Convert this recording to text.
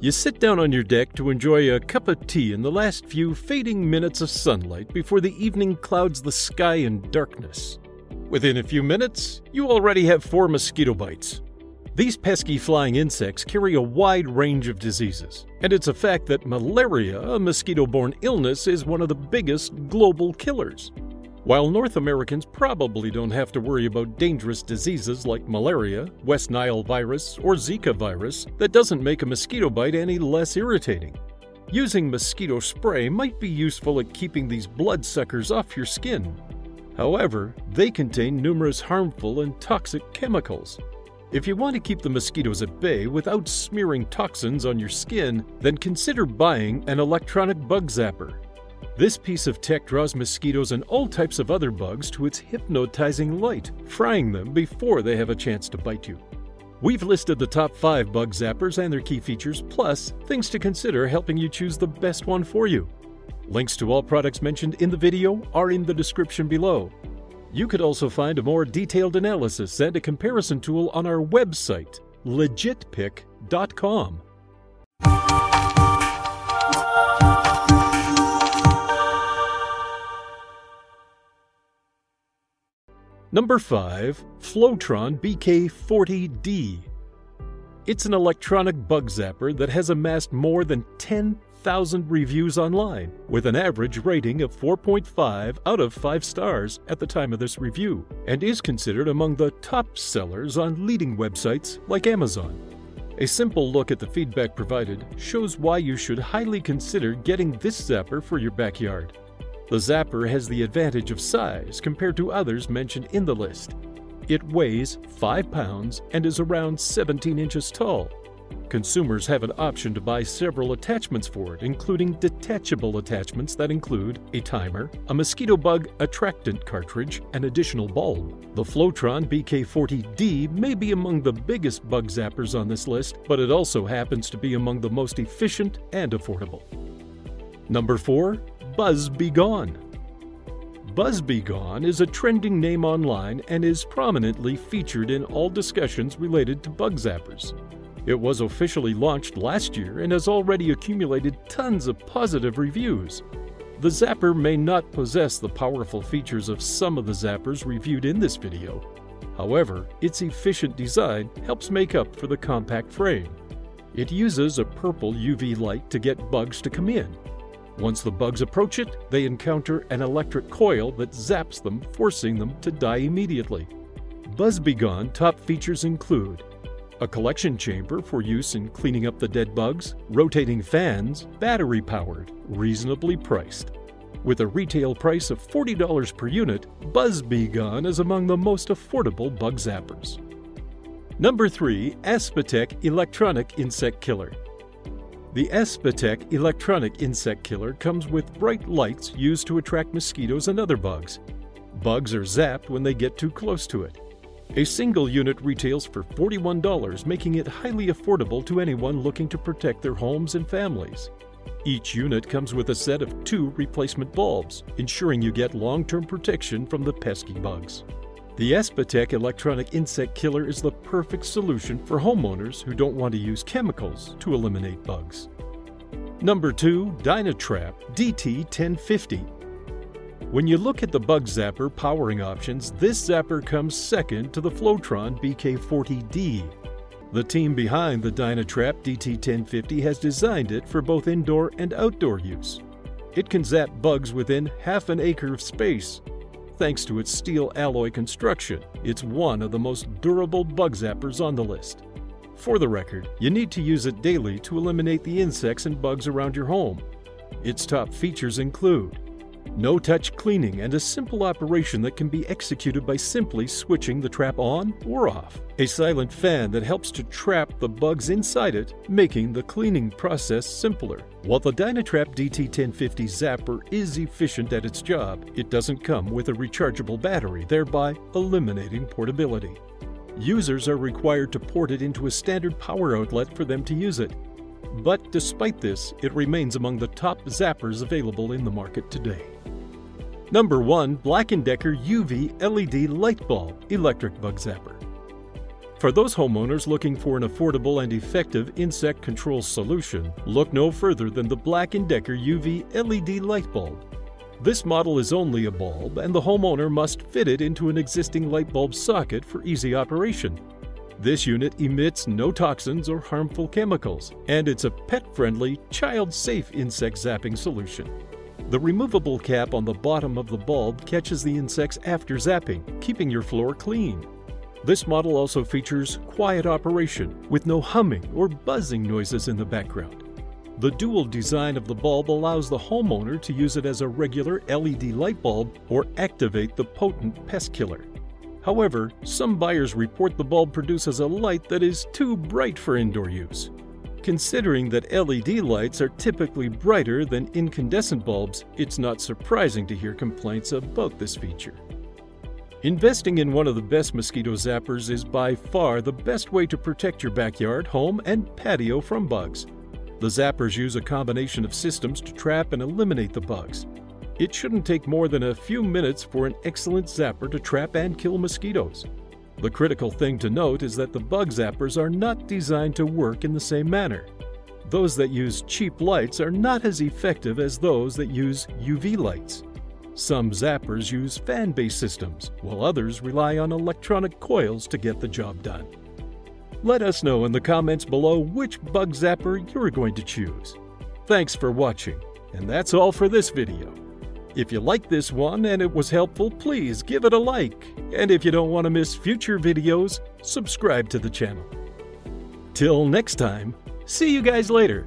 You sit down on your deck to enjoy a cup of tea in the last few fading minutes of sunlight before the evening clouds the sky in darkness. Within a few minutes, you already have four mosquito bites. These pesky flying insects carry a wide range of diseases, and it's a fact that malaria, a mosquito borne illness, is one of the biggest global killers. While North Americans probably don't have to worry about dangerous diseases like malaria, West Nile virus, or Zika virus, that doesn't make a mosquito bite any less irritating. Using mosquito spray might be useful at keeping these bloodsuckers off your skin. However, they contain numerous harmful and toxic chemicals. If you want to keep the mosquitoes at bay without smearing toxins on your skin, then consider buying an electronic bug zapper. This piece of tech draws mosquitoes and all types of other bugs to its hypnotizing light, frying them before they have a chance to bite you. We've listed the top 5 bug zappers and their key features, plus things to consider helping you choose the best one for you. Links to all products mentioned in the video are in the description below. You could also find a more detailed analysis and a comparison tool on our website, legitpick.com. Number 5. Flowtron BK40D. It's an electronic bug zapper that has amassed more than 10,000 reviews online, with an average rating of 4.5 out of 5 stars at the time of this review, and is considered among the top sellers on leading websites like Amazon. A simple look at the feedback provided shows why you should highly consider getting this zapper for your backyard. The Zapper has the advantage of size compared to others mentioned in the list. It weighs 5 pounds and is around 17 inches tall. Consumers have an option to buy several attachments for it, including detachable attachments that include a timer, a mosquito bug attractant cartridge, and additional bulb. The Flowtron BK40D may be among the biggest bug zappers on this list, but it also happens to be among the most efficient and affordable. Number 4. Buzz B Gone. Buzz B Gone is a trending name online and is prominently featured in all discussions related to bug zappers. It was officially launched last year and has already accumulated tons of positive reviews. The zapper may not possess the powerful features of some of the zappers reviewed in this video. However, its efficient design helps make up for the compact frame. It uses a purple UV light to get bugs to come in, once the bugs approach it, they encounter an electric coil that zaps them, forcing them to die immediately. Buzz B Gone top features include a collection chamber for use in cleaning up the dead bugs, rotating fans, battery powered, reasonably priced. With a retail price of $40 per unit, Buzz Gone is among the most affordable bug zappers. Number 3. Aspectek Electronic Insect Killer the Aspectek electronic insect killer comes with bright lights used to attract mosquitoes and other bugs. Bugs are zapped when they get too close to it. A single unit retails for $41, making it highly affordable to anyone looking to protect their homes and families. Each unit comes with a set of two replacement bulbs, ensuring you get long-term protection from the pesky bugs. The Aspectek electronic insect killer is the perfect solution for homeowners who don't want to use chemicals to eliminate bugs. Number 2. Dynatrap DT1050 When you look at the bug zapper powering options, this zapper comes second to the Flowtron BK40D. The team behind the Dynatrap DT1050 has designed it for both indoor and outdoor use. It can zap bugs within half an acre of space, Thanks to its steel alloy construction, it's one of the most durable bug zappers on the list. For the record, you need to use it daily to eliminate the insects and bugs around your home. Its top features include no touch cleaning and a simple operation that can be executed by simply switching the trap on or off. A silent fan that helps to trap the bugs inside it, making the cleaning process simpler. While the Dynatrap DT1050 Zapper is efficient at its job, it doesn't come with a rechargeable battery, thereby eliminating portability. Users are required to port it into a standard power outlet for them to use it. But despite this, it remains among the top zappers available in the market today. Number 1. Black & Decker UV LED Light Bulb Electric Bug Zapper For those homeowners looking for an affordable and effective insect control solution, look no further than the Black & Decker UV LED light bulb. This model is only a bulb and the homeowner must fit it into an existing light bulb socket for easy operation. This unit emits no toxins or harmful chemicals, and it's a pet-friendly, child-safe insect zapping solution. The removable cap on the bottom of the bulb catches the insects after zapping, keeping your floor clean. This model also features quiet operation with no humming or buzzing noises in the background. The dual design of the bulb allows the homeowner to use it as a regular LED light bulb or activate the potent pest killer. However, some buyers report the bulb produces a light that is too bright for indoor use. Considering that LED lights are typically brighter than incandescent bulbs, it's not surprising to hear complaints about this feature. Investing in one of the best mosquito zappers is by far the best way to protect your backyard, home, and patio from bugs. The zappers use a combination of systems to trap and eliminate the bugs. It shouldn't take more than a few minutes for an excellent zapper to trap and kill mosquitoes. The critical thing to note is that the bug zappers are not designed to work in the same manner. Those that use cheap lights are not as effective as those that use UV lights. Some zappers use fan-based systems, while others rely on electronic coils to get the job done. Let us know in the comments below which bug zapper you're going to choose. Thanks for watching, and that's all for this video. If you like this one and it was helpful, please give it a like. And if you don't want to miss future videos, subscribe to the channel. Till next time, see you guys later.